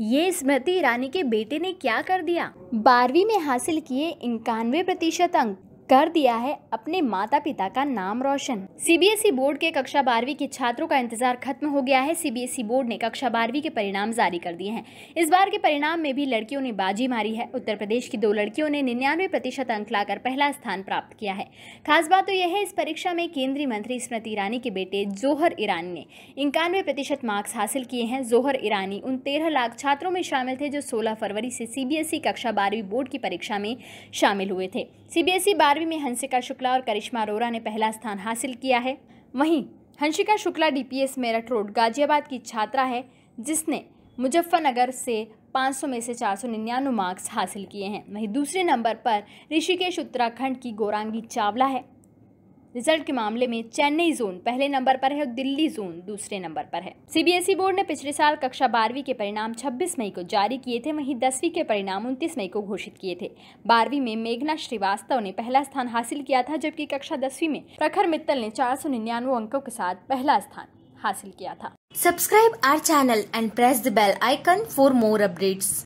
ये स्मृति ईरानी के बेटे ने क्या कर दिया? बारहवीं में हासिल किए इक्यानवे प्रतिशत अंक। कर दिया है अपने माता पिता का नाम रोशन। सीबीएसई बोर्ड के कक्षा बारहवीं के छात्रों का इंतज़ार खत्म हो गया है। सीबीएसई बोर्ड ने कक्षा बारहवीं के परिणाम जारी कर दिए हैं। इस बार के परिणाम में भी लड़कियों ने बाजी मारी है। उत्तर प्रदेश की दो लड़कियों ने निन्यानवे प्रतिशत अंक लाकर पहला स्थान प्राप्त किया है। खास बात तो यह है, इस परीक्षा में केंद्रीय मंत्री स्मृति ईरानी के बेटे जोहर ईरानी ने इक्यानवे प्रतिशत मार्क्स हासिल किए हैं। जोहर ईरानी उन तेरह लाख छात्रों में शामिल थे, जो सोलह फरवरी से सीबीएसई कक्षा बारहवीं बोर्ड की परीक्षा में शामिल हुए थे। सीबीएसई बारहवीं बारहवीं में हंसिका शुक्ला और करिश्मा अरोरा ने पहला स्थान हासिल किया है। वहीं हंसिका शुक्ला डीपीएस मेरठ रोड गाजियाबाद की छात्रा है, जिसने मुजफ्फरनगर से 500 में से चार सौ निन्यानवे मार्क्स हासिल किए हैं। वहीं दूसरे नंबर पर ऋषिकेश उत्तराखंड की गोरांगी चावला है। रिज़ल्ट के मामले में चेन्नई जोन पहले नंबर पर है और दिल्ली जोन दूसरे नंबर पर है। सीबीएसई बोर्ड ने पिछले साल कक्षा बारहवीं के परिणाम 26 मई को जारी किए थे, वहीं दसवीं के परिणाम 29 मई को घोषित किए थे। बारहवीं में मेघना श्रीवास्तव ने पहला स्थान हासिल किया था, जबकि कक्षा दसवीं में प्रखर मित्तल ने चार सौ निन्यानवे अंकों के साथ पहला स्थान हासिल किया था। Subscribe our channel and press the bell icon for more updates